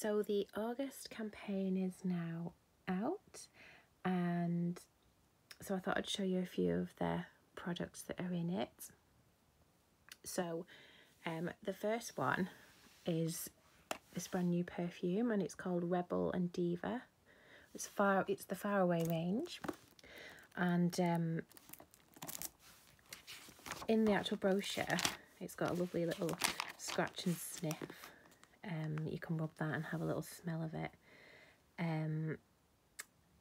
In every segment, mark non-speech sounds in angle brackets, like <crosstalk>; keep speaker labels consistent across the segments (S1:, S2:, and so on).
S1: so the August campaign is now out and so I thought I'd show you a few of the products that are in it. So um, the first one is this brand new perfume and it's called Rebel and Diva. It's far it's the Far Away range and um, in the actual brochure it's got a lovely little scratch and sniff um, you can rub that and have a little smell of it. Um,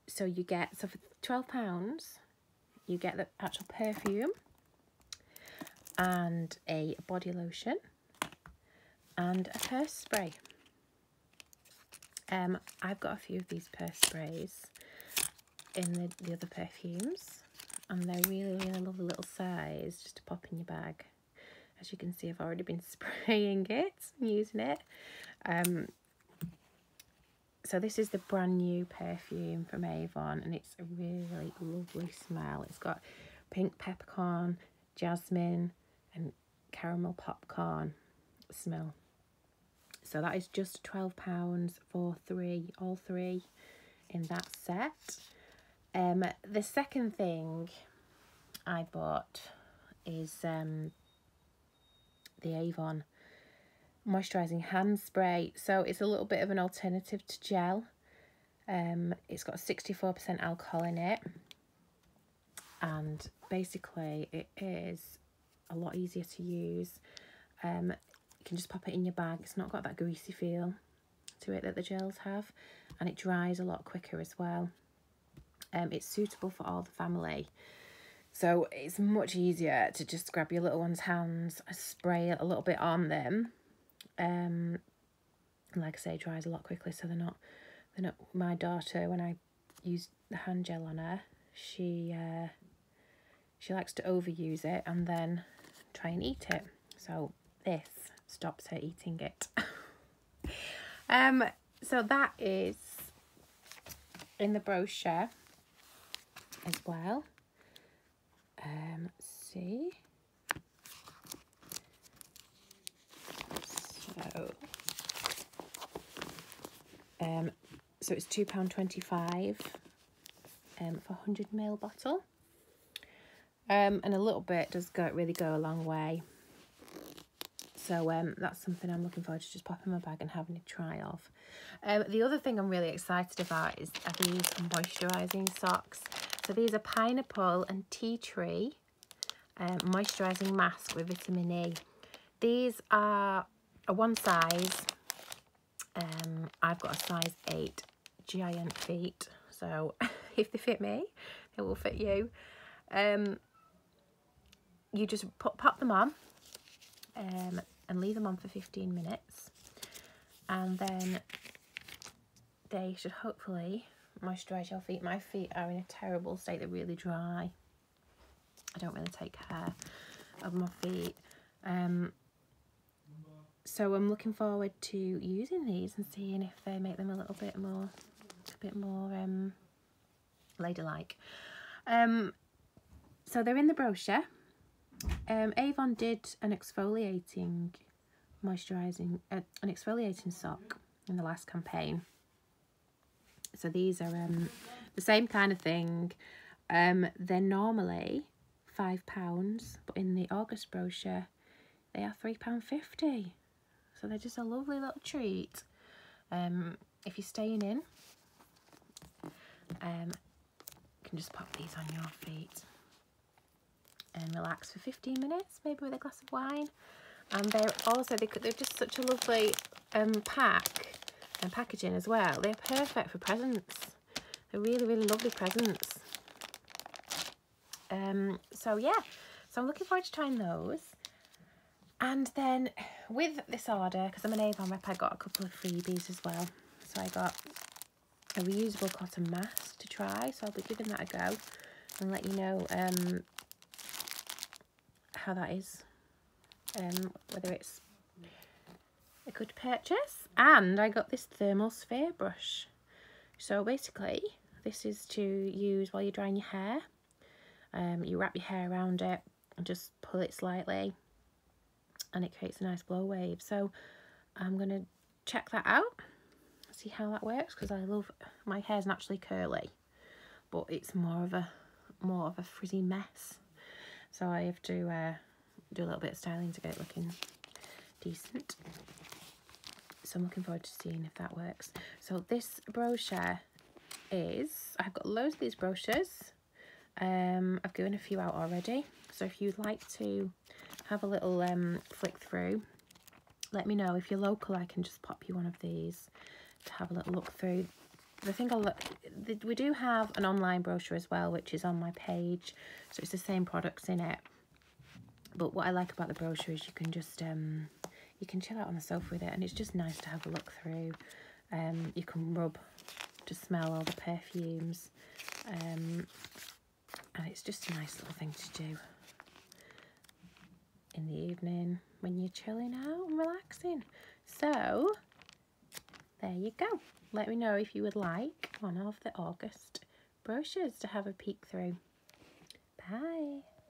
S1: so you get so for 12 pounds you get the actual perfume and a body lotion and a purse spray. Um i've got a few of these purse sprays in the, the other perfumes and they're really really lovely little size just to pop in your bag as you can see I've already been <laughs> spraying it using it. Um so this is the brand new perfume from Avon and it's a really lovely smell. It's got pink peppercorn jasmine and caramel popcorn smell. So that is just 12 pounds for three all three in that set. Um the second thing I bought is um the Avon moisturising hand spray. So it's a little bit of an alternative to gel. Um, it's got 64% alcohol in it. And basically it is a lot easier to use. Um, you can just pop it in your bag. It's not got that greasy feel to it that the gels have. And it dries a lot quicker as well. Um, it's suitable for all the family. So it's much easier to just grab your little one's hands, spray a little bit on them. Um, like I say, dries a lot quickly, so they're not, they're not, my daughter, when I use the hand gel on her, she, uh, she likes to overuse it and then try and eat it. So this stops her eating it. <laughs> um, so that is in the brochure as well um, see. So, um, so it's two pound twenty five, um, for hundred ml bottle. Um, and a little bit does go really go a long way. So um, that's something I'm looking forward to just popping my bag and having a try of. Um, the other thing I'm really excited about is are these moisturising socks. So these are pineapple and tea tree um, moisturising mask with vitamin E. These are a one size. Um, I've got a size 8 giant feet. So <laughs> if they fit me, they will fit you. Um, you just put, pop them on um, and leave them on for 15 minutes. And then they should hopefully moisturise your feet. My feet are in a terrible state, they're really dry. I don't really take care of my feet. Um, so I'm looking forward to using these and seeing if they make them a little bit more, a bit more um, ladylike. Um, so they're in the brochure. Um, Avon did an exfoliating, moisturising, uh, an exfoliating sock in the last campaign so these are um, the same kind of thing. Um, they're normally £5, but in the August brochure, they are £3.50. So they're just a lovely little treat. Um, if you're staying in, um, you can just pop these on your feet and relax for 15 minutes, maybe with a glass of wine. And they're also, they could, they're just such a lovely um, pack and packaging as well. They're perfect for presents. They're really, really lovely presents. Um, so yeah, so I'm looking forward to trying those. And then with this order, because I'm an Avon rep, I got a couple of freebies as well. So I got a reusable cotton mask to try. So I'll be giving that a go and let you know um, how that is. Um, whether it's a good purchase. And I got this thermal sphere brush. So basically, this is to use while you're drying your hair. Um, you wrap your hair around it and just pull it slightly and it creates a nice blow wave. So I'm going to check that out see how that works because I love my hair's naturally curly but it's more of a more of a frizzy mess. So I have to uh, do a little bit of styling to get it looking decent. So I'm looking forward to seeing if that works. So this brochure is I've got loads of these brochures um, I've given a few out already. So if you'd like to have a little um, flick through let me know. If you're local I can just pop you one of these to have a little look through. The thing I'll look we do have an online brochure as well which is on my page. So it's the same products in it. But what I like about the brochure is you can just um you can chill out on the sofa with it and it's just nice to have a look through. Um you can rub to smell all the perfumes. Um and it's just a nice little thing to do in the evening when you're chilling out and relaxing. So there you go. Let me know if you would like one of the August brochures to have a peek through. Bye.